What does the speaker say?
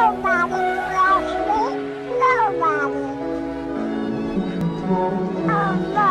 Nobody loves me. Nobody. Oh, no.